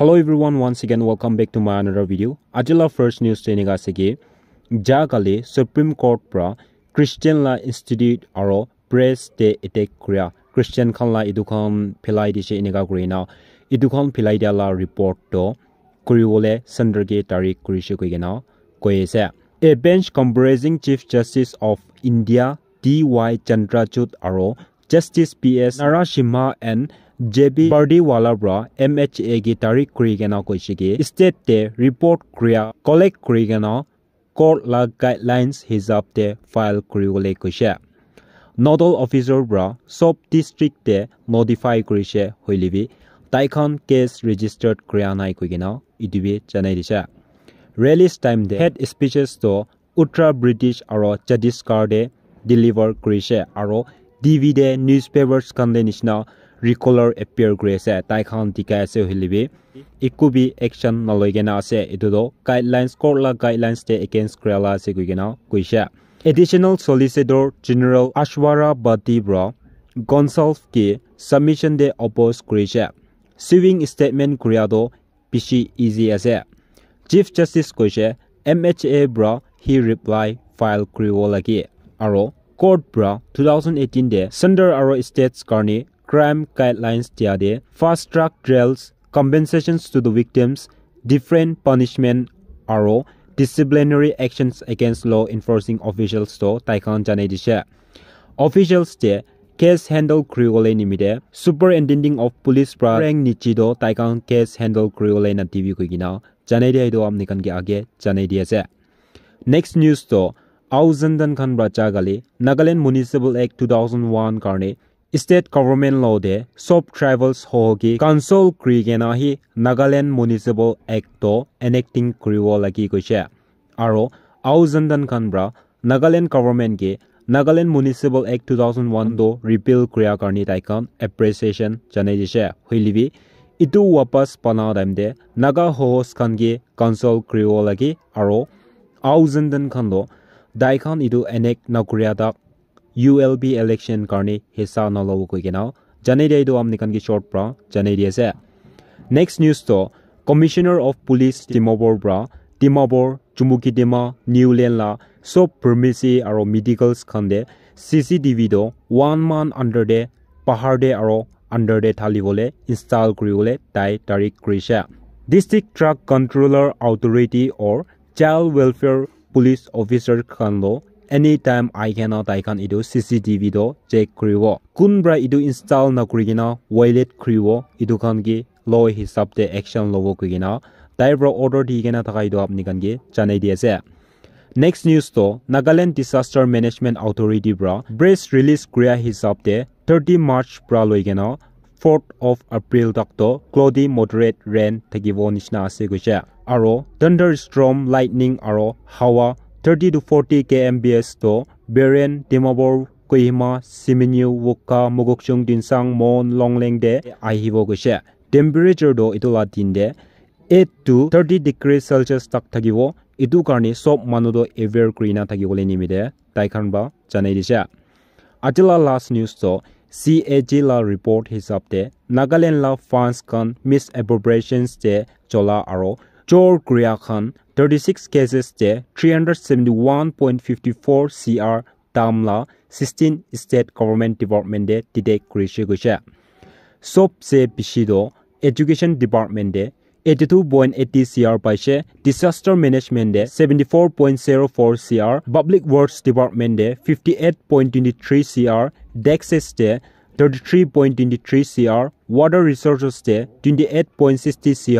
Hello everyone, once again welcome back to my another video. Ajila first news training asege. Jagale Supreme Court pra Christian La Institute aro press de attack korea. Christian khan la edukan philai dise inega kurina. Edukan philai dia la report to kuriwole sanderge tarik kurishe koigena. Koyese. A bench comprising Chief Justice of India D.Y. Chandrachud aro Justice P.S. Narashima and J B Bardi ৱালৰ পৰা M H এ গি তাৰিখ কৰি কেনে কৈছে কি ষ্টেটে report ক্ৰিয়া collect কৰি কেনে কৰ্ট লাগ গাইডলাইনছ হিচাপে ফাইল কৰিবলৈ কৈছে নডেল অফিচৰ পৰা চব ডিষ্ট্ৰিক্টে নডিফাই কৰিছে শৈলীবি তাইখন কেছ ৰেজিষ্টাৰ্ড কৰা নাই কৈ কেনে ইটিভিয়ে জনাই দিছে ৰেলিজ টাইম দে হেড স্পীচেছটো উত্তৰ ব্ৰিটিছ আৰু ছত্তীশগড়ে ডেলিভাৰ কৰিছে আৰু টি ভি দে নিউজ পেপাৰ্ছখনৰ নিচিনা kurise aro DVD newspapers kande nishna ৰিকলৰ এপিয়াৰ কৰি আছে তাইখন টিকাই আছে হিলিবি একো বি একশ্যন নলৈকেনে আছে এইটোতো গাইডলাইনছ কৰ্লা গাইডলাইনছ তে এগেইনষ্ট কৰালা আছে কৈ কিনে কৈছে এডিশ্যনেল চলিচিটৰ জেনেৰেল আশৱাৰা বাতি ব্ৰ গনচাল্ভ কি ছাবমিশ্যন দে অপ'জ কৰিছে চুইং ষ্টেটমেণ্ট কৰিয়াটো বেছি ইজি আছে চিফ জাষ্টিছ কৈছে এম এইচ এ ব্ৰ হি ৰিপ্লাই ফাইল কৰিব লাগে আৰু court bro two thousand eighteen the crime guidelines tiade fast track trials compensations to the victims different punishment aro disciplinary actions against law enforcing officials to taikan janai dise officials te case handle kriole nimide superintending of police pra rank nichido taikan case handle kriole na tv ko gina janai dei do amni kan ge age janai dia se next news to auzandan khan bracha gali nagaland municipal act 2001 karne state government law de sub tribals hogi council krigena hi nagaland municipal act to enacting kriwo lagi koise aro auzandan khanbra nagaland government ge nagaland municipal act 2001 do repeal kriya karni taikam appreciation janai dise huilibi itu wapas pana daim de naga host khan ge council kriwo lagi aro auzandan khan do daikhan idu enact nakuriya dak U L B election কাৰণে হেঁচা নলব কৈ কিনাও জানেৰিয়াই দো আমি কাৰণ কি short পৰা জানেৰি আছে next নিউজটো কমিশ্যনাৰ অফ পুলিচ ডিমাবৰ পৰা ডিমাবৰ চুমুকি ডিমা নিউ লেনলা চব ফাৰ্মেচি আৰু medicals খান্দে C C TV the one month under the পাহাৰ ডে আৰু আণ্ডাৰ ডে থালিবলৈ ইনষ্টল কৰিবলৈ তাই তাৰিখ কৰিছে district drug controller authority or child welfare police officer খান্দ anytime i cannot i can idu cctv do check kriwo kunbra idu install na kurigina violate kriwo idu khan gi law hisab te action lobo kugina taibro order di gena thakai do apni kan gi chanai di ase next news to nagaland disaster management authority bra press release kriya hisab te 30 march bra loigena 4th of april tak to cloudy moderate rain thakibo nishna ase goise aro thunderstorm lightning aro hawa 30 to 40 kmbs to Beren Timabor Kohima Siminyu Wukka Mugokchung Dinsang Mon Longleng de ahibo gose temperature do itola din de 8 to 30 degrees celsius tak thagibo itu karni sob manu do ever krina thagibo le nimide taikhan ba janai dise atila last news to CAG la report hisab de Nagaland la funds kan জ্বৰ ক্ৰিয়াখন thirty six cases যে three hundred seventy one point fifty four C R দামলা sixteen state government ডিপাৰ্টমেণ্টে detect কৰিছে গৈছে চবচে বিচিড education ডিপাৰ্টমেণ্টে eighty two point eighty C R পাইছে disaster মেনেজমেণ্টে seventy four point zero' four C R public works ডিপাৰ্টমেণ্টে fifty eight point twenty three C R ডেক্সেছে three point twenty three C R water ৰিচৰ্চেছে twenty eight point sixty C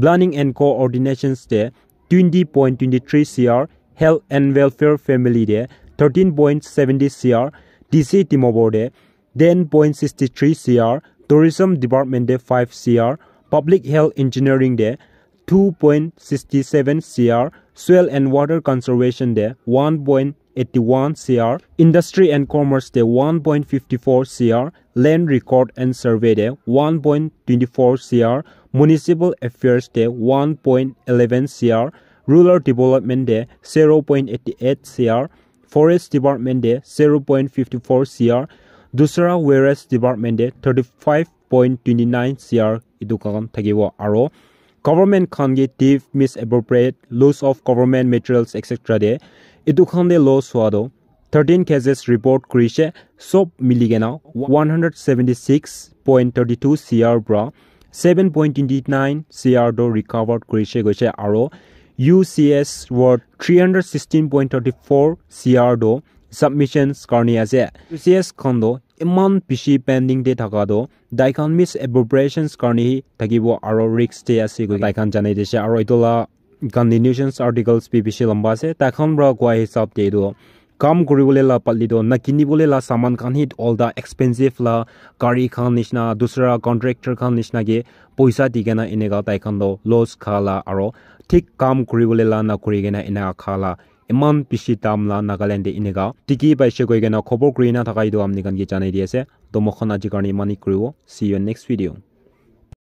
Planning and Coordination Day 20.23 CR, Health and Welfare Family Day 13.70 CR, DC Timobor Day 10.63 CR, Tourism Department Day 5 CR, Public Health Engineering Day 2.67 CR, Soil and Water Conservation Day cr. 81 CR, Industry and Commerce Day 1.54 CR, Land Record and Survey Day 1.24 CR, Municipal Affairs Day 1.11 CR, Rural Development Day 0.88 CR, Forest Department Day 0.54 CR, Dusara Whereas Department Day 35.29 CR, Idukan Tagiwa Aro. Government can get thief, misappropriate, loss of government materials, etc. ইটো খণ্ডে ল' চোৱাটো thirteen cases report কৰিছে চব মিলি কেনে one hundred seventy six point thirty two C আৰৰ পৰা point twenty nine C R কৰিছে গৈছে আৰু U C S word three hundred sixteen point thirty four C R ড' ছাবমিশ্যনছ আছে। ইউ চি এছ ইমান পিছি পেণ্ডিং দি থকাটো ডাইখন মিছ এপ্ৰপ্ৰিয়েশ্যনছ কাৰণেহি থাকিব আৰু ৰিক্স দি আছে ডাইখন জানি দিছে। আৰু এইটোলা লা কণ্টিনিউশ্যনছ আৰ্টিকলছ বি বেছি লম্বা আছে তাইখন পৰা কোৱা হিচাপ দিয়ে এইটো কাম কৰিবলৈ লা পালি তো না কিনিবলৈ লা চামান খান হিত অল দা এক্সপেঞ্চিভ লা গাড়ী খান নিচিনা দুচৰা কণ্ট্ৰেক্টৰ খান নিচিনাকে পইচা দি কেনে এনেকুৱা তাইখন তো লছ খালা আৰু ঠিক কাম কৰিবলৈ লা নকৰি কেনে এনেকুৱা খালা ইমান বেছি দাম লা নাগালেণ্ডে এনেকা টিকি পাইছে কৈ কেনে খবৰ কৰি নাথাকা এইটো আপুনি কানকি জানাই দি আছে তো মখন আজিৰ কাৰণে ইমানেই কৰিব চি ইউ নেক্সট ভিডিঅ'